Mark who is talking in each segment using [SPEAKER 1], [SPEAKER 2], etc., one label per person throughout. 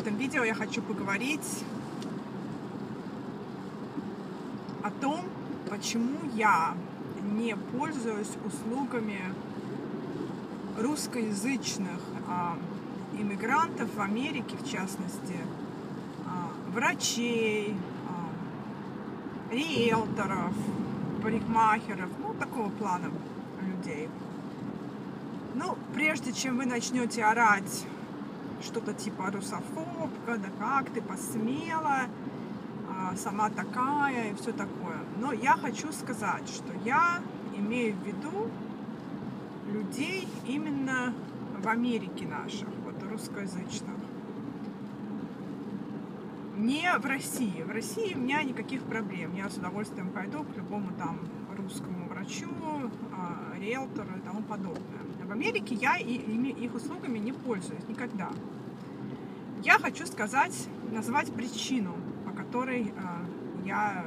[SPEAKER 1] этом видео я хочу поговорить о том, почему я не пользуюсь услугами русскоязычных а, иммигрантов в Америке, в частности, а, врачей, а, риэлторов, парикмахеров, ну, такого плана людей. Ну, прежде чем вы начнете орать что-то типа русофобка, да как ты посмела, а, сама такая и все такое. Но я хочу сказать, что я имею в виду людей именно в Америке наших, вот русскоязычных. Не в России. В России у меня никаких проблем. Я с удовольствием пойду к любому там русскому врачу, а, риэлтору и тому подобное. В Америке я их услугами не пользуюсь никогда. Я хочу сказать, назвать причину, по которой а, я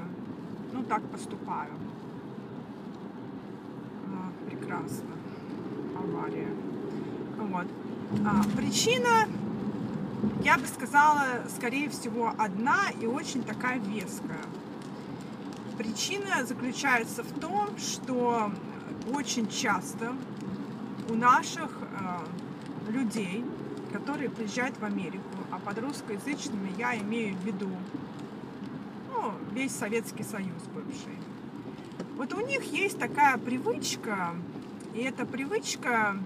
[SPEAKER 1] ну так поступаю. А, прекрасно. Авария. Вот. А, причина, я бы сказала, скорее всего, одна и очень такая веская. Причина заключается в том, что очень часто у наших э, людей, которые приезжают в Америку, а под русскоязычными я имею в виду ну, весь Советский Союз бывший. Вот у них есть такая привычка, и эта привычка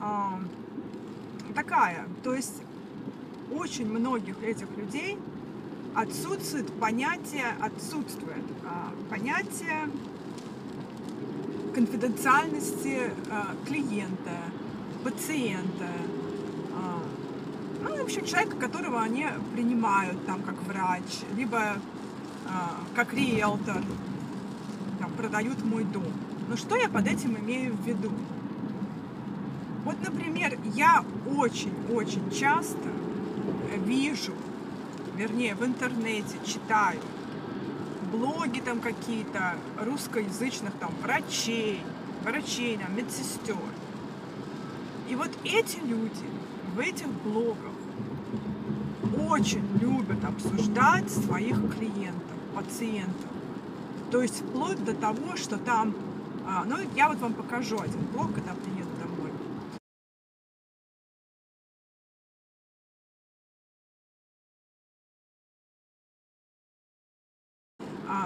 [SPEAKER 1] э, такая, то есть очень многих этих людей отсутствует понятие, отсутствует э, понятие конфиденциальности э, клиента, пациента, ну, в общем, человека, которого они принимают там как врач, либо э, как риэлтор, там, продают мой дом. Но что я под этим имею в виду? Вот, например, я очень-очень часто вижу, вернее, в интернете читаю блоги там какие-то русскоязычных там врачей, врачей, там, медсестер. И вот эти люди в этих блогах очень любят обсуждать своих клиентов, пациентов. То есть вплоть до того, что там, а, ну я вот вам покажу один блог, когда приеду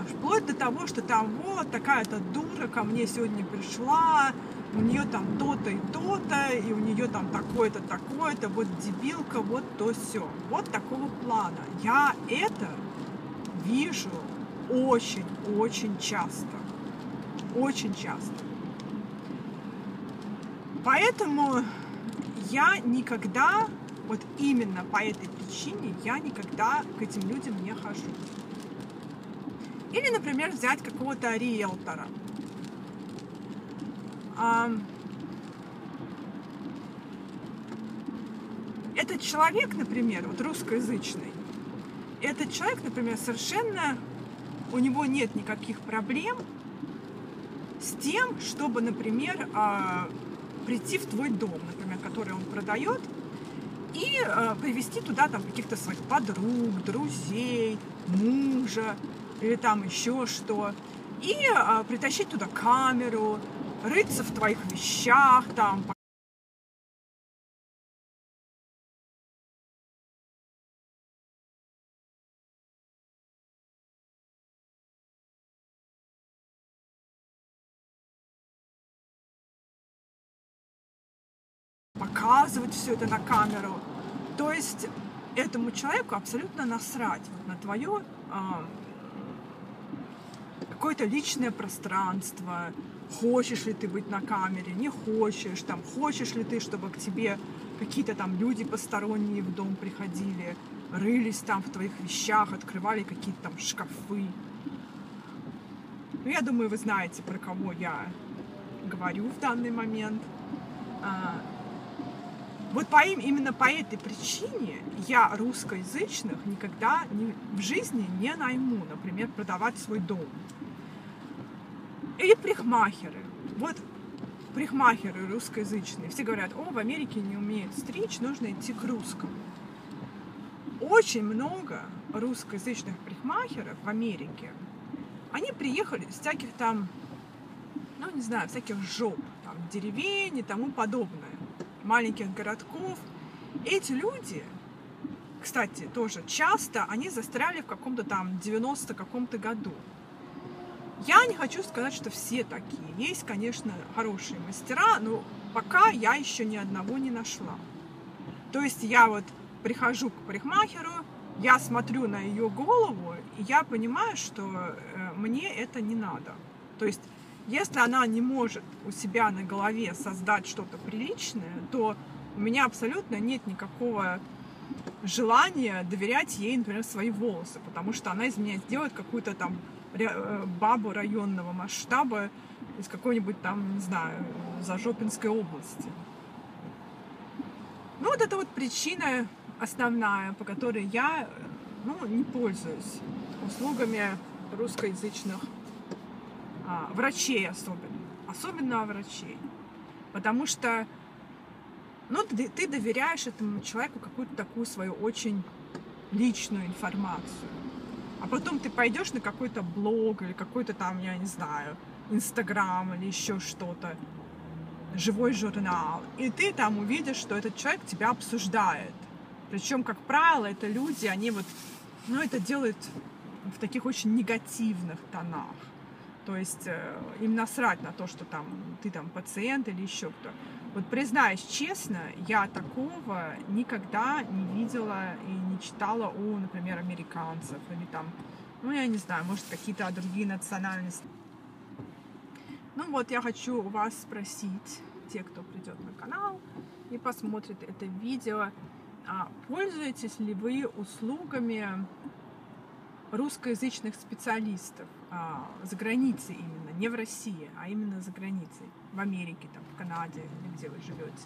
[SPEAKER 1] вплоть до того, что там вот такая-то дура ко мне сегодня пришла, у нее там то-то и то-то, и у нее там такое-то, такое-то, вот дебилка, вот то все. Вот такого плана. Я это вижу очень-очень часто. Очень часто. Поэтому я никогда, вот именно по этой причине, я никогда к этим людям не хожу. Или, например, взять какого-то риэлтора – этот человек, например, вот русскоязычный, этот человек, например, совершенно, у него нет никаких проблем с тем, чтобы, например, а, прийти в твой дом, например, который он продает, и а, привести туда там каких-то своих подруг, друзей, мужа или там еще что, и а, притащить туда камеру, рыться в твоих вещах, там, показывать все это на камеру. То есть этому человеку абсолютно насрать вот на твое а, какое-то личное пространство, хочешь ли ты быть на камере, не хочешь, там, хочешь ли ты, чтобы к тебе какие-то там люди посторонние в дом приходили, рылись там в твоих вещах, открывали какие-то там шкафы. Ну, я думаю, вы знаете, про кого я говорю в данный момент. А, вот по им, именно по этой причине я русскоязычных никогда не, в жизни не найму, например, продавать свой дом. Или прихмахеры. Вот прихмахеры русскоязычные. Все говорят, о, в Америке не умеют стричь, нужно идти к русскому. очень много русскоязычных парикмахеров в Америке, они приехали из всяких там, ну, не знаю, всяких жоп, там, деревень и тому подобное, маленьких городков. Эти люди, кстати, тоже часто они застряли в каком-то там 90 каком-то году. Я не хочу сказать, что все такие. Есть, конечно, хорошие мастера, но пока я еще ни одного не нашла. То есть я вот прихожу к парикмахеру, я смотрю на ее голову, и я понимаю, что э, мне это не надо. То есть, если она не может у себя на голове создать что-то приличное, то у меня абсолютно нет никакого желания доверять ей, например, свои волосы, потому что она из меня сделает какую-то там бабу районного масштаба из какой-нибудь там, не знаю, Зажопинской области. Ну, вот это вот причина основная, по которой я ну, не пользуюсь услугами русскоязычных а, врачей особенно. Особенно врачей. Потому что ну, ты, ты доверяешь этому человеку какую-то такую свою очень личную информацию. А потом ты пойдешь на какой-то блог или какой-то там, я не знаю, Инстаграм или еще что-то, живой журнал, и ты там увидишь, что этот человек тебя обсуждает. Причем, как правило, это люди, они вот, ну, это делают в таких очень негативных тонах. То есть э, им насрать на то, что там ты там пациент или еще кто. Вот признаюсь честно, я такого никогда не видела и не читала у, например, американцев или там, ну я не знаю, может какие-то другие национальности. Ну вот я хочу у вас спросить, те, кто придет на канал и посмотрит это видео, а пользуетесь ли вы услугами русскоязычных специалистов а, за границей именно, не в России, а именно за границей, в Америке, там, в Канаде, где вы живете.